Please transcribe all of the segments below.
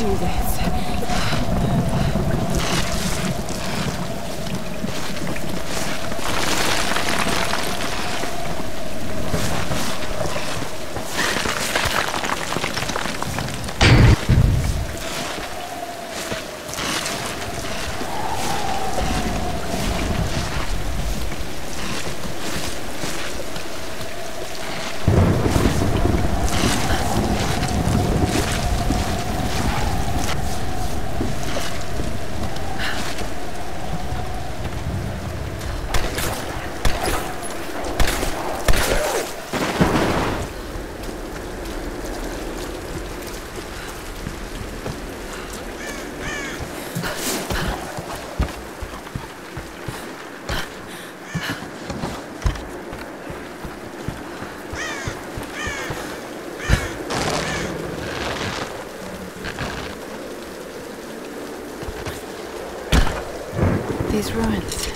do this. these ruins.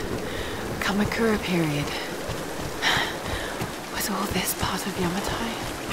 Kamakura period. Was all this part of Yamatai?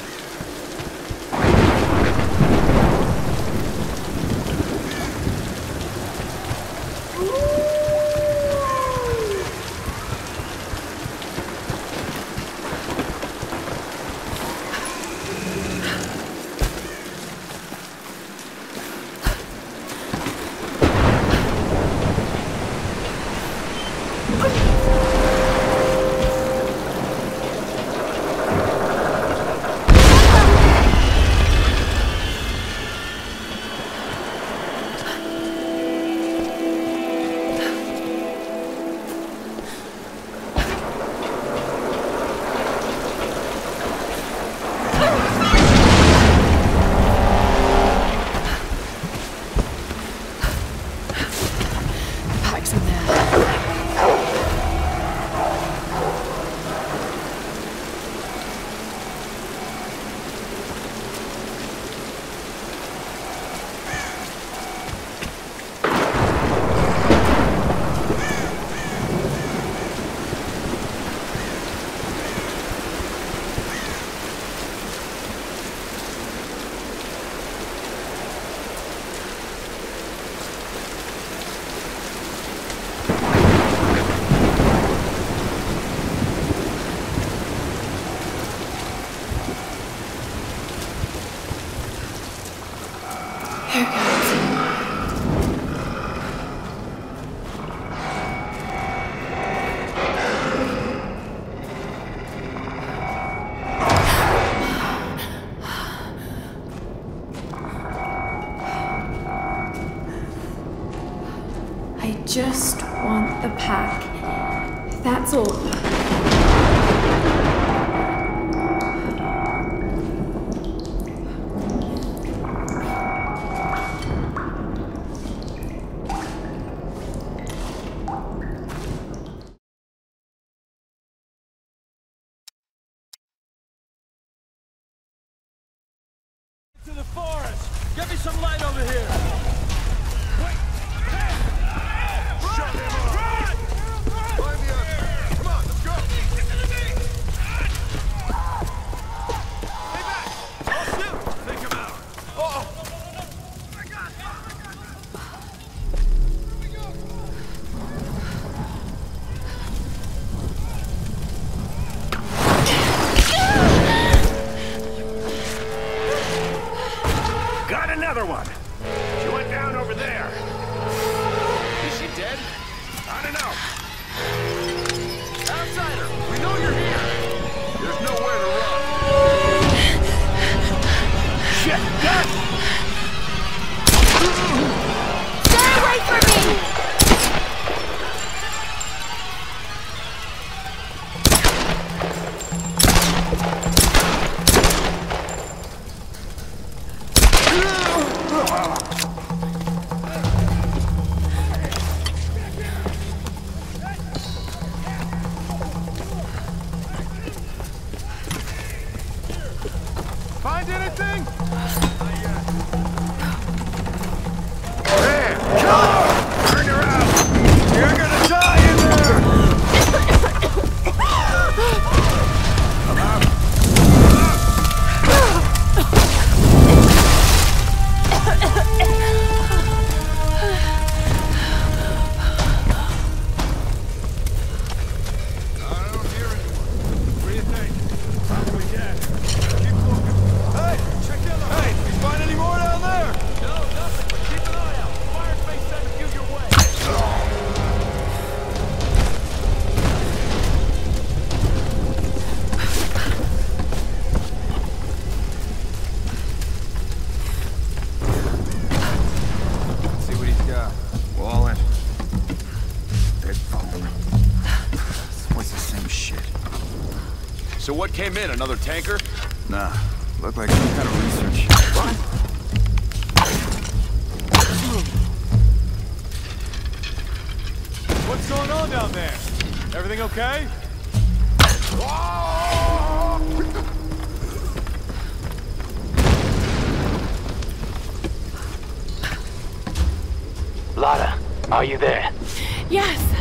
you? Get me some light over here! Shit. So what came in? Another tanker? Nah, looked like some kind of research. What? What's going on down there? Everything okay? Lara, are you there? Yes!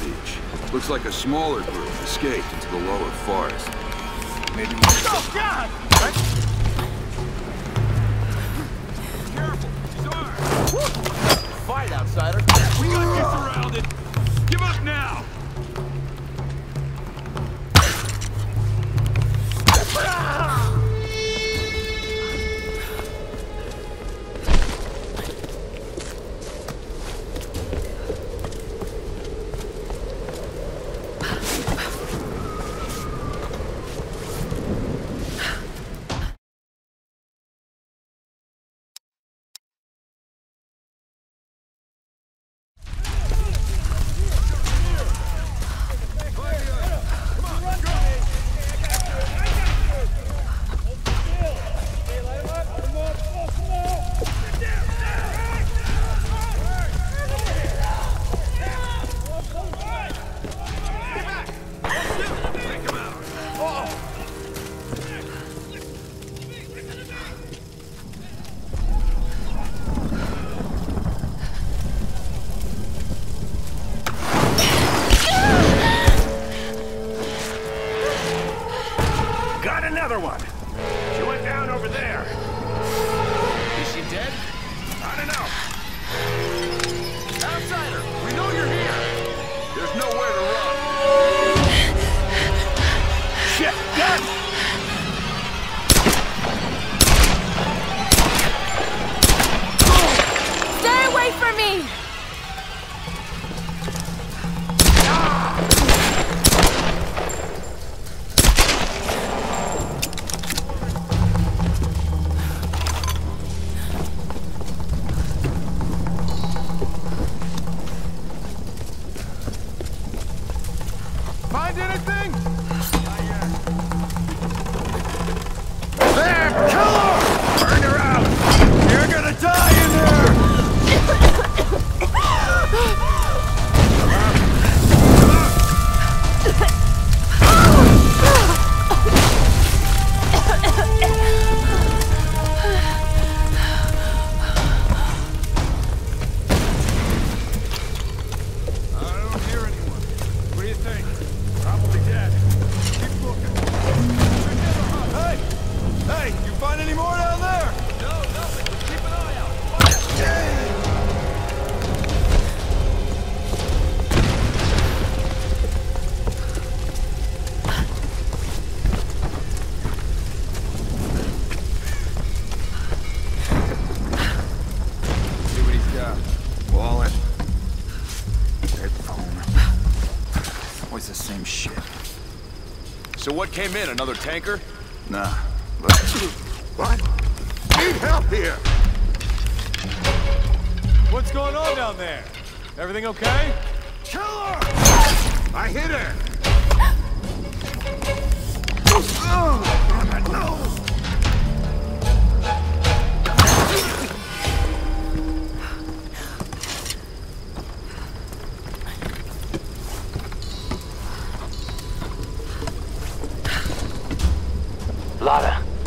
Beach. Looks like a smaller group escaped into the lower forest. Maybe Oh, God! Careful! She's armed! Fight, outsider! We got you surrounded! Give up now! Came in? Another tanker? Nah. What? Need help here! What's going on down there? Everything okay? Kill her! I hit her! Oh, no!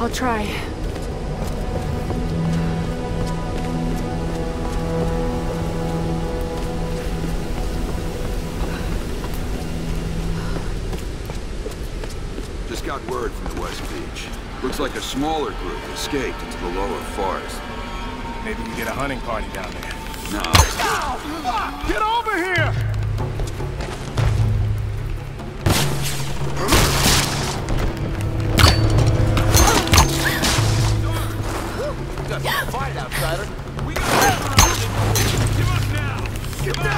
I'll try. Just got word from the West Beach. Looks like a smaller group escaped into the lower forest. Maybe we get a hunting party down there. No, Get over here! Fight, outsider. We got Give us now! Get down!